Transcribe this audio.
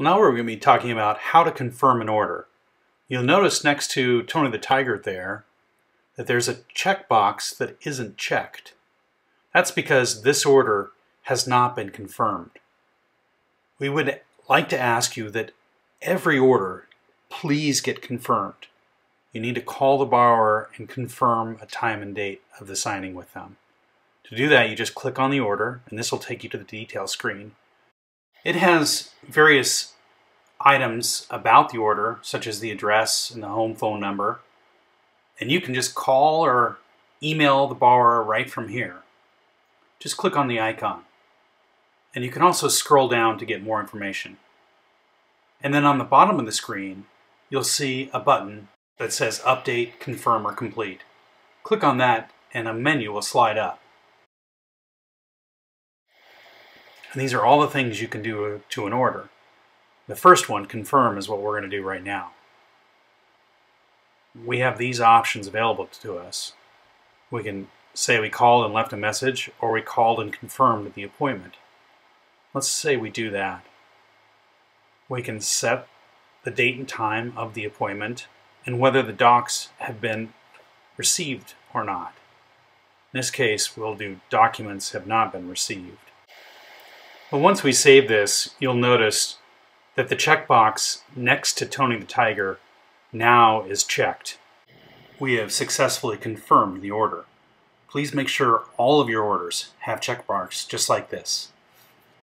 Well, now we're going to be talking about how to confirm an order. You'll notice next to Tony the Tiger there that there's a checkbox that isn't checked. That's because this order has not been confirmed. We would like to ask you that every order please get confirmed. You need to call the borrower and confirm a time and date of the signing with them. To do that, you just click on the order, and this will take you to the detail screen. It has various items about the order, such as the address and the home phone number, and you can just call or email the borrower right from here. Just click on the icon. And you can also scroll down to get more information. And then on the bottom of the screen, you'll see a button that says Update, Confirm, or Complete. Click on that and a menu will slide up. And these are all the things you can do uh, to an order. The first one, confirm, is what we're going to do right now. We have these options available to us. We can say we called and left a message, or we called and confirmed the appointment. Let's say we do that. We can set the date and time of the appointment and whether the docs have been received or not. In this case, we'll do documents have not been received. Well, once we save this, you'll notice that the checkbox next to Tony the Tiger now is checked. We have successfully confirmed the order. Please make sure all of your orders have check marks just like this.